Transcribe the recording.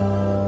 啊。